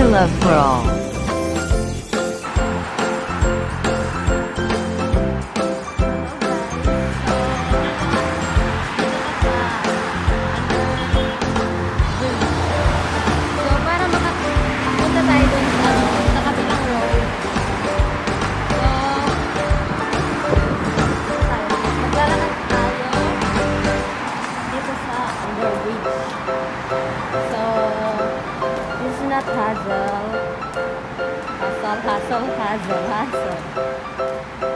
My love brawl. So, para makapunta tayo dun sa, ano, sa kabilang road. So, tayo. Maglalakad tayo dito sa underbridge. So, salat hazel. Hasal, hasal, hazel, hazel.